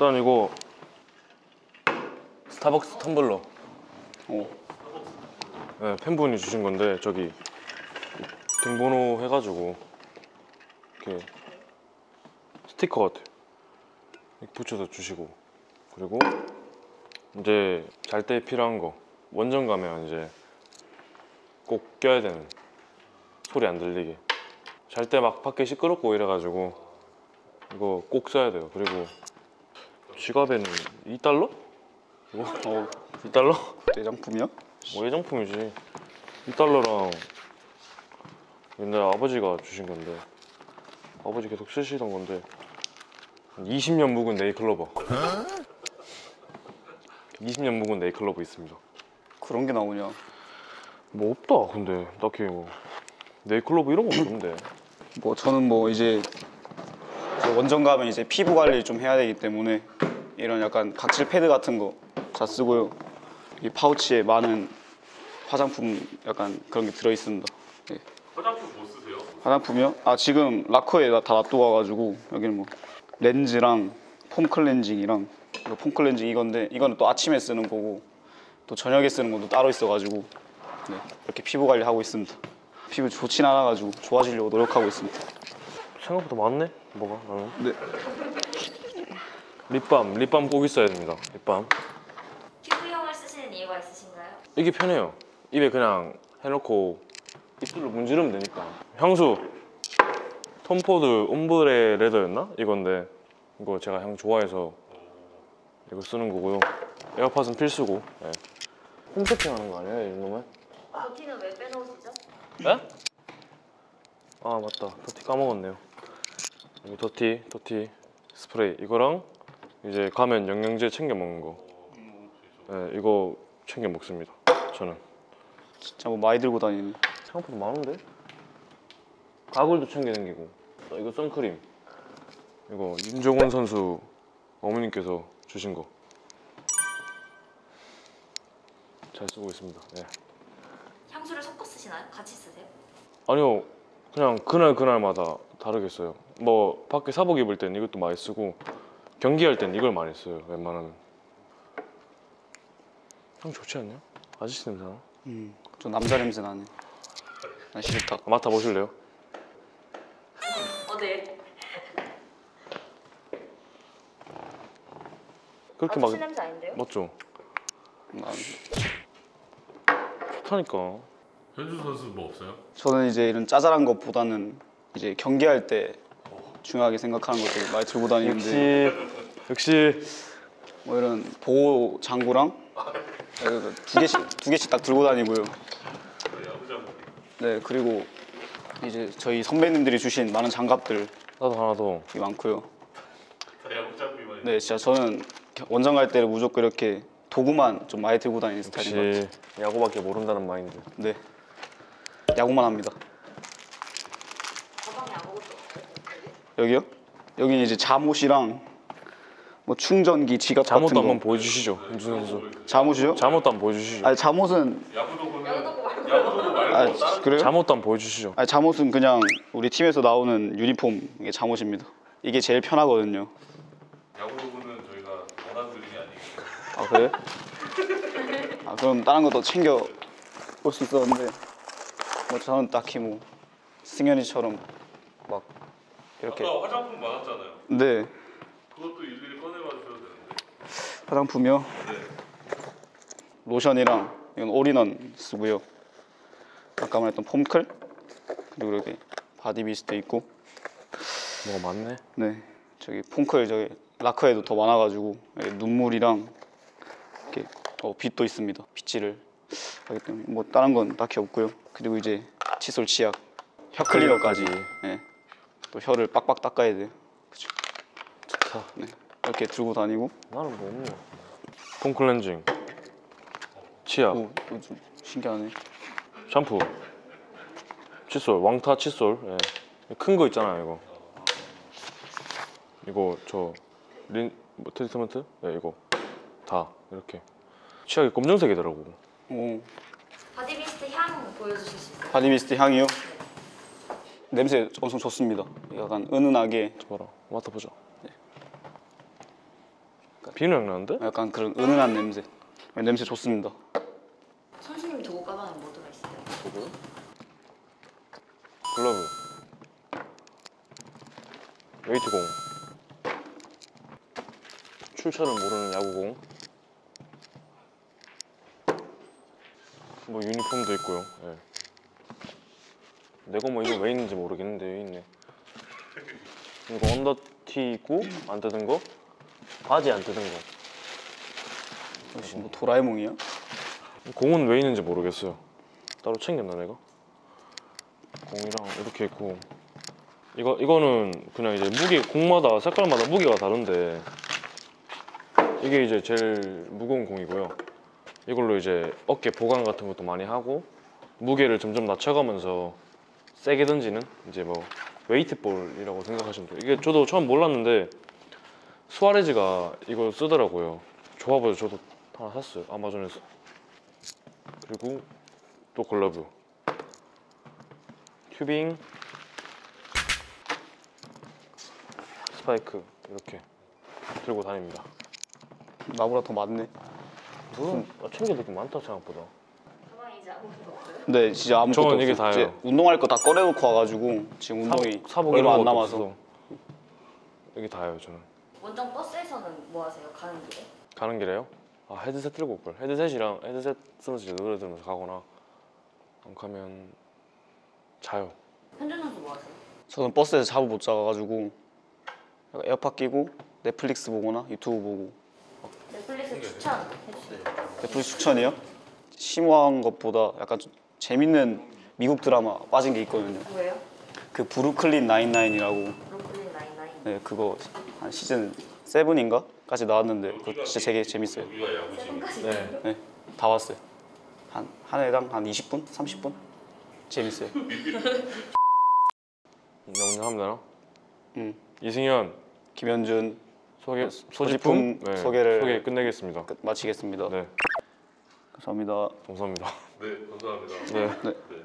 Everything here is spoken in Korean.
일단 이거 스타벅스 텀블러. 어. 네, 팬분이 주신 건데 저기 등번호 해가지고 이렇게 스티커 같아 이렇게 붙여서 주시고. 그리고 이제 잘 때 필요한 거 원정 가면 이제 꼭 껴야 되는 소리 안 들리게. 잘 때 막 밖에 시끄럽고 이래가지고 이거 꼭 써야 돼요. 그리고 지갑에는 2달러? 이거? 어. 2달러? 대장품이야? 뭐 예정품이지 2달러랑 옛날 아버지가 주신 건데 아버지 계속 쓰시던 건데 한 20년 묵은 네이클로버 20년 묵은 네이클로버 있습니다 그런 게 나오냐? 뭐 없다 근데 딱히 뭐 네이클로버 이런 거 없는데 뭐 저는 뭐 이제 원정 가면 이제 피부 관리 좀 해야 되기 때문에 이런 약간 각질 패드 같은 거 잘 쓰고요. 이 파우치에 많은 화장품 약간 그런 게 들어 있습니다. 예. 화장품 뭐 쓰세요? 화장품이요? 아 지금 라커에 다 놔두고 와가지고 여기는 뭐 렌즈랑 폼 클렌징이랑 이거 폼 클렌징 이건데 이거는 또 아침에 쓰는 거고 또 저녁에 쓰는 것도 따로 있어가지고 네, 이렇게 피부 관리 하고 있습니다. 피부 좋진 않아가지고 좋아지려고 노력하고 있습니다. 생각보다 많네 뭐가 나는 네. 립밤 립밤 꼭 있어야 됩니다 립밤 피부형을 쓰시는 이유가 있으신가요? 이게 편해요. 입에 그냥 해놓고 입술로 문지르면 되니까. 향수 톰포드 옴브레 레더였나? 이건데 이거 제가 향 좋아해서 이거 쓰는 거고요. 에어팟은 필수고. 네. 홈쇼핑 하는 거 아니에요, 이 놈은? 버티는 왜 빼놓으시죠? 네? 아 맞다, 더티 까먹었네요. 더티, 더티 스프레이 이거랑 이제 가면 영양제 챙겨 먹는 거. 네, 이거 챙겨 먹습니다. 저는. 진짜 뭐 많이 들고 다니는. 생각보다 많은데? 가글도 챙겨 다니고 어, 이거 선크림 이거 윤종원 선수 어머님께서 주신 거 잘 쓰고 있습니다 예. 향수를 섞어 쓰시나요? 같이 쓰세요? 아니요 그냥 그날 그날마다 다르겠어요 뭐 밖에 사복 입을 땐 이것도 많이 쓰고 경기할 땐 이걸 많이 써요 웬만하면 향 좋지 않냐? 아저씨 냄새 나? 음, 좀 남자 냄새 나네. 나 싫다. 아, 맡아보실래요? 어, 네. 그렇게 아저씨 막 냄새 아닌데요? 맞죠? 난- 좋다니까 현주 선수 뭐 없어요? 저는 이제 이런 짜잘한 것보다는 이제 경기할 때 중요하게 생각하는 것들 많이 들고 다니는데 역시 역시 뭐 이런 보호 장구랑 두 개씩 두 개씩 딱 들고 다니고요. 네 그리고 이제 저희 선배님들이 주신 많은 장갑들 나도 하나 더 이 많고요. 네 진짜 저는 원정 갈 때는 무조건 이렇게 도구만 좀 많이 들고 다니는 스타일인 것 같아요. 역시 야구밖에 모른다는 마인드 네 야구만 합니다. 가방에 아무것도 없어요. 여기요? 여기 이제 잠옷이랑 뭐 충전기 지갑 잠옷도 같은 거. 한번 보여주시죠 윤주 선수 잠옷이요? 잠옷도 한번 보여주시죠 아니 잠옷은 야구도구는 야구도구 말고 야구도구 말고 아 그래요? 잠옷도 한번 보여주시죠 아니 잠옷은 그냥 우리 팀에서 나오는 유니폼 이게 잠옷입니다. 이게 제일 편하거든요. 야구도구는 저희가 원하는 그림이 아니에요. 아 그래? 아 그럼 다른 것도 챙겨 올 수 있었는데 뭐 저는 딱히 뭐 승현이처럼 막 이렇게 아까 화장품 많았잖아요. 네 그것도 일일이 꺼내봐 주셔도 되는데. 화장품이요. 로션이랑 이건 올인원 쓰고요. 아까 말했던 폼클 그리고 이렇게 body mist 있고 뭐가 많네 네 저기 폼클 저기 라커에도 더 많아가지고 여기 눈물이랑 이렇게 어, 빗도 있습니다. 빗질을 하기 때문에 뭐 다른 건 딱히 없고요. 그리고 이제 칫솔 치약, 혀 클리너까지. 네. 또 혀를 빡빡 닦아야 돼요. 그죠? 좋다 네. 이렇게 들고 다니고 나는 뭐 없냐 foam cleansing 치약 오, 이거 좀 신기하네. 샴푸 칫솔 왕타 칫솔 예. 큰거 있잖아요 이거 이거 저린 뭐, 트리트먼트 네 이거 다 이렇게 치약이 검정색이더라고 오, body mist 향 보여주실 수 있어요? body mist 향이요? 냄새 엄청 좋습니다. 약간 은은하게 저 봐라 맡아보자 비누 향 나는데? 약간 그런 은은한 냄새. 냄새 좋습니다. 선수님 도구 가방에 뭐 들어있어요? 글러브 웨이트공 출처를 모르는 야구공 뭐 유니폼도 있고요 예. 내가 뭐 이거 왜 있는지 모르겠는데 여기 있네 이거 언더티 있고 안 뜯은 거 바지 안 뜯은 거 역시 뭐 도라에몽이야? 공은 왜 있는지 모르겠어요. 따로 챙겼나 내가? 공이랑 이렇게 있고 이거 이거는 그냥 이제 무게 공마다 색깔마다 무게가 다른데 이게 이제 제일 무거운 공이고요. 이걸로 이제 어깨 보강 같은 것도 많이 하고 무게를 점점 낮춰가면서 세게 던지는 이제 뭐 weight ball이라고 생각하시면 돼요. 이게 저도 처음 몰랐는데 수아레즈가 이걸 쓰더라고요. 좋아 보여서 저도 하나 샀어요. 아마존에서. 그리고 또 글러브 tubing 스파이크 이렇게 들고 다닙니다 나보다 더 많네. 무슨 아, 챙겨도 게 많다 생각보다 이제 아무것도 없어요? 근데 진짜 아무것도 없어. 이게 다예요. 이제 운동할 거 다 꺼내놓고 와가지고 지금 운동이 사복 얼마 안 남아서 이게 다예요 저는 원정 버스에서는 뭐 하세요? 가는 길에? 가는 길에요? 아 헤드셋 들고 올걸 헤드셋이랑 헤드셋 쓰면서 이제 노래 들으면서 가거나 아니면 자요 현준 선수 뭐 하세요? 저는 버스에서 잠을 못 자가지고 약간 에어팟 끼고 넷플릭스 보거나 유튜브 보고 넷플릭스 추천 해주세요. 넷플릭스 추천이요? 심오한 것보다 약간 좀 재밌는 미국 드라마 빠진 게 있거든요. 뭐예요? 그 브루클린 나인나인이라고 브로콜리 나인나인. 네 그거 한 시즌 세븐인가 까지 나왔는데 그거 진짜 되게 재밌어요. 야구지. 세븐까지. 네 네, 다 왔어요. 한, 한 회당 한 20분? 30분? 재밌어요. 명령 하면 되나? 음. 이승현 김현준 소개 소지품 소지품 네, 소개를- 소개 끝내겠습니다 끝 마치겠습니다. 네 감사합니다. 감사합니다 네, 감사합니다. 네 네. 네.